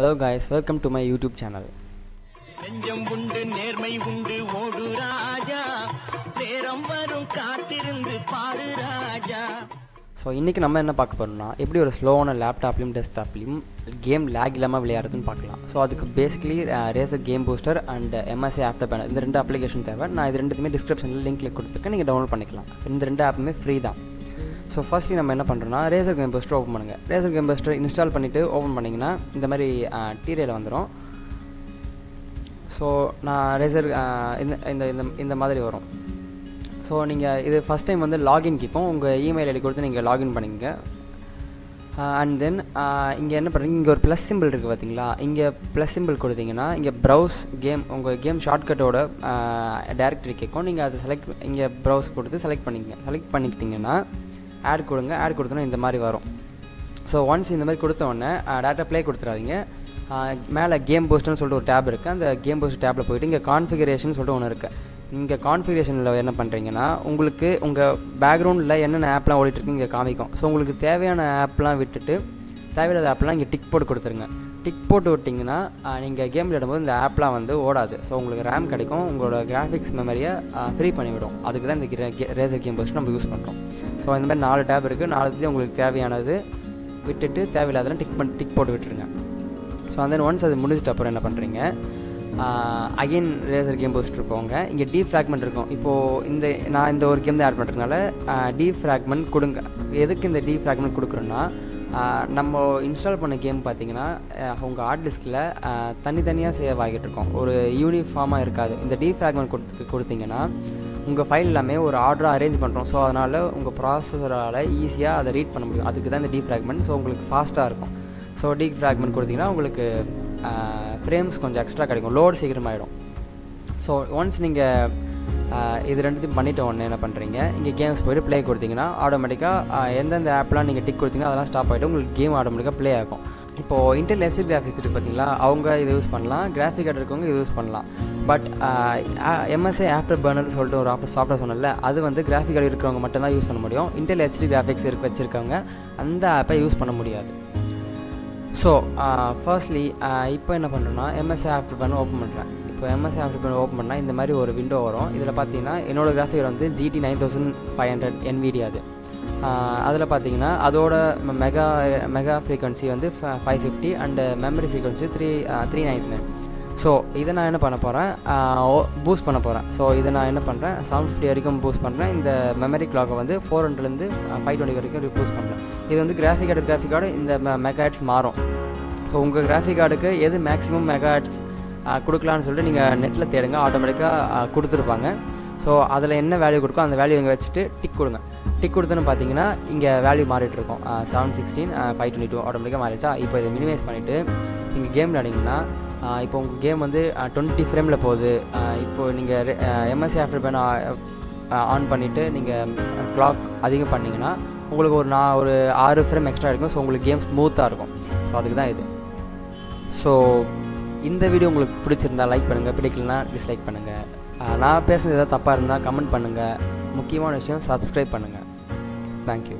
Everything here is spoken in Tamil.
Hello guys welcome to my YouTube channel நெஞ்சம் உண்டு நேர்மை உண்டு ஓடு ராஜா. நேரம் வரும் காத்திருந்து பாரு ராஜா. ஸோ இன்றைக்கி நம்ம என்ன பார்க்க போகிறோம்னா எப்படி ஒரு ஸ்லோவான லேப்டாப்லையும் டெஸ்க்டாப்லையும் கேம் லேக் இல்லாமல் விளையாடுறதுன்னு பார்க்கலாம். ஸோ அதுக்கு basically Razer game booster and MSI Afterburner இந்த ரெண்டு அப்ளிகேஷன் தேவை. நான் இது ரெண்டுத்துமே டிஸ்கிரிப்ஷனில் லிங்க்கில் கொடுத்துருக்கேன். நீங்கள் டவுன்லோட் பண்ணிக்கலாம். இந்த ரெண்டு ஆப்புமே ஃப்ரீ தான். ஸோ ஃபர்ஸ்ட்லி நம்ம என்ன பண்ணுறோன்னா ரேசர் கேம் பூஸ்டர் ஓப்பன் பண்ணுங்கள் ரேசர் கேம் பூஸ்டர் இன்ஸ்டால் பண்ணிவிட்டு ஓப்பன் பண்ணிங்கன்னா இந்த மாதிரி டீரியல் வந்துடும் ஸோ நான் ரேசர் இந்த இந்த இந்த இந்த மாதிரி வரும். ஸோ நீங்கள் இது ஃபஸ்ட் டைம் வந்து லாகின் கேட்போம் உங்கள் இமெயில் ஐடி கொடுத்து நீங்கள் லாகின் பண்ணிக்கங்க. அண்ட் தென் இங்கே என்ன பண்ணுறீங்க இங்கே ஒரு ப்ளஸ் சிம்பிள் இருக்குது பார்த்தீங்களா இங்கே ப்ளஸ் சிம்பிள் கொடுத்தீங்கன்னா இங்கே ப்ரௌஸ் கேம் உங்கள் கேம் ஷார்ட்கட்டோட டேரக்டரி கேட்கும் நீங்கள் அதை செலக்ட் இங்கே ப்ரௌஸ் கொடுத்து செலக்ட் பண்ணிக்கங்க. செலக்ட் பண்ணிக்கிட்டிங்கன்னா ஆட் கொடுங்க ஆட் கொடுத்தோன்னா இந்த மாதிரி வரும். ஸோ ஒன்ஸ் இந்த மாதிரி கொடுத்த உடனே டேட்டா ப்ளே கொடுத்துடாதீங்க மேலே கேம் போஸ்ட்னு சொல்லிட்டு ஒரு டேப் இருக்குது அந்த கேம் போஸ்ட் டேப்பில் போயிட்டு இங்கே கான்ஃபிகரேஷன் சொல்லிட்டு ஒன்று இருக்குது இங்கே கான்ஃபிகரேஷனில் என்ன பண்ணுறீங்கன்னா உங்களுக்கு உங்கள் பேக்ரவுண்டில் என்னென்ன ஆப்லாம் ஓடிட்டுருக்கு இங்கே காமிக்கும். ஸோ உங்களுக்கு தேவையான ஆப்லாம் விட்டுட்டு தேவையில்லாத ஆப்லாம் இங்கே டிக் போட்டு கொடுத்துருங்க. டிக் போட்டு விட்டிங்கன்னா நீங்கள் கேம் விளையாடும்போது இந்த ஆப்லாம் வந்து ஓடாது. ஸோ உங்களுக்கு ரேம் கிடைக்கும் உங்களோட கிராஃபிக்ஸ் மெமரியை ஃப்ரீ பண்ணிவிடும். அதுக்கு தான் இந்த ரேசர் கேம் போஸ்ட் நம்ம யூஸ் பண்ணுறோம் ஸோ இந்த மாதிரி நாலு டேப் இருக்குது நாலுத்துலேயும் உங்களுக்கு தேவையானது விட்டுட்டு தேவையில்லாதெல்லாம் டிக் பண்ணி டிக் போட்டு விட்டுருங்க. ஸோ அந்த ஒன்ஸ் அது முடிஞ்சிட்ட அப்புறம் என்ன பண்ணுறீங்க அகைன் ரேசர் கேம் போஸ்ட் போங்க. இங்கே டீ ஃப்ராக்மெண்ட் இருக்கும். இப்போது இந்த நான் இந்த ஒரு கேம் தான் ஆட் பண்ணுறதுனால டீ ஃப்ராக்மெண்ட் கொடுங்க. எதுக்கு இந்த டீ ஃப்ராக்மெண்ட் கொடுக்குறோன்னா நம்ம இன்ஸ்டால் பண்ண கேம் பார்த்தீங்கன்னா உங்கள் ஹார்ட் டிஸ்கில் தனித்தனியாக சேவ் ஆகிட்டு இருக்கும். ஒரு யூனிஃபார்மாக இருக்காது. இந்த டீ ஃப்ராக்மெண்ட் கொடுத்து கொடுத்தீங்கன்னா உங்கள் ஃபைல் எல்லாமே ஒரு ஆர்டராக அரேஞ்ச் பண்ணுறோம் ஸோ அதனால் உங்கள் ப்ராசஸரால் ஈஸியாக அதை ரீட் பண்ண முடியும். அதுக்கு தான் இந்த டீ ஃப்ராக்மெண்ட் ஸோ உங்களுக்கு ஃபாஸ்ட்டாக இருக்கும். ஸோ டீ ஃப்ராக்மெண்ட் கொடுத்தீங்கன்னா உங்களுக்கு ஃப்ரேம்ஸ் கொஞ்சம் எக்ஸ்ட்ரா கிடைக்கும். லோடு சீக்கிரமாகிடும் ஸோ ஒன்ஸ் நீங்கள் இது ரெண்டுத்தையும் பண்ணிட்டோம். ஒன்று என்ன பண்ணுறீங்க இங்கே கேம்ஸ் போய்ட்டு ப்ளே கொடுத்தீங்கன்னா ஆட்டோமேட்டிக்காக எந்தெந்த ஆப்லாம் நீங்கள் டிக் கொடுத்தீங்கன்னா அதெல்லாம் ஸ்டாப் ஆகிட்டு உங்களுக்கு கேம் ஆட்டோமேட்டிக்காக ப்ளே ஆகும். இப்போது இன்டெல் கிராஃபிக்ஸ் இருக்குது பார்த்தீங்களா அவங்க இதை யூஸ் பண்ணலாம். கிராஃபிக் கார்டு இருக்கவங்க இது யூஸ் பண்ணலாம். பட் எம்எஸ்ஏ ஆஃப்டர் பர்னர் சொல்லிட்டு ஒரு ஆஃப்டர் சாஃப்ட்வேர் சொன்னல அது வந்து கிராஃபிக் கார்டு இருக்கிறவங்க மட்டும்தான் யூஸ் பண்ண முடியும். இன்டெல் எஸ்டி கிராஃபிக்ஸ் இருக்கு வச்சுருக்கவங்க அந்த ஆப்பை யூஸ் பண்ண முடியாது. ஸோ ஃபர்ஸ்ட்லி இப்போ என்ன பண்ணுறேன்னா எம்எஸ்ஏ ஆஃப்டர் பர்னர் ஓப்பன் பண்ணுறேன் இப்போ எம்எஸ் ஆஃப்டர் ஓப்பன் பண்ணால் இந்த மாதிரி ஒரு விண்டோ வரும். இதில் பார்த்தீங்கன்னா என்னோடய கிராஃபிக் வந்து GT nine thousand five hundred Nvidia அது. அதில் பார்த்தீங்கன்னா அதோட மெகா மெகா ஃப்ரீக்வன்சி வந்து five fifty and memory frequency three three ninety nine so இதை நான் என்ன பண்ண போகிறேன் பூஸ்ட் பண்ண போகிறேன் ஸோ இதை நான் என்ன பண்ணுறேன் செவன் ஃபிஃப்டி வரைக்கும் பூஸ்ட் பண்ணுறேன் இந்த மெமரி கிளாக்கை வந்து ஃபோர் ஹண்ட்ரட்லேருந்து ஃபைவ் டுவெண்ட்டி வரைக்கும் பூஸ்ட் பண்ணுறேன் இது வந்து கிராஃபிக் கார்டு கிராஃபிக் கார்டு இந்த மெகாட்ஸ் மாறும். ஸோ உங்கள் கிராஃபிக் கார்டுக்கு எது மேக்ஸிமம் மெகாட்ஸ் கொடுக்கலான்னு சொல்லிட்டு நீங்கள் நெட்டில் தேடுங்க. ஆட்டோமேட்டிக்காக கொடுத்துருப்பாங்க. ஸோ அதில் என்ன வேல்யூ கொடுக்கோ அந்த வேல்யூ இங்கே வச்சுட்டு டிக் கொடுங்க. டிக் கொடுத்தோன்னு பார்த்தீங்கன்னா இங்கே வேல்யூ மாறிட்டு இருக்கும். Seven sixteen five twenty two ஆட்டோமேட்டிக்காக மாறிடுச்சா? இப்போ இதை மினிமைஸ் பண்ணிவிட்டு நீங்கள் கேம் விளையாடிங்கன்னா இப்போ உங்கள் கேம் வந்து டுவெண்ட்டி ஃப்ரேமில் போகுது. இப்போது நீங்கள் எம்எஸ்சி ஆஃப்டர் பேன் ஆன் பண்ணிவிட்டு நீங்கள் கிளாக் அதிகம் பண்ணிங்கன்னா உங்களுக்கு ஒரு நான் ஒரு ஆறு ஃப்ரேம் எக்ஸ்ட்ரா இருக்கும். ஸோ உங்களுக்கு கேம் ஸ்மூத்தாக இருக்கும். ஸோ அதுக்கு தான் இது. ஸோ இந்த வீடியோ உங்களுக்கு பிடிச்சிருந்தா லைக் பண்ணுங்கள் பிடிக்கலனா டிஸ்லைக் பண்ணுங்கள் நான் பேசுகிறது ஏதாவது தப்பாக இருந்தால் கமெண்ட் பண்ணுங்கள் முக்கியமான விஷயம் சப்ஸ்கிரைப் பண்ணுங்கள் தேங்க்யூ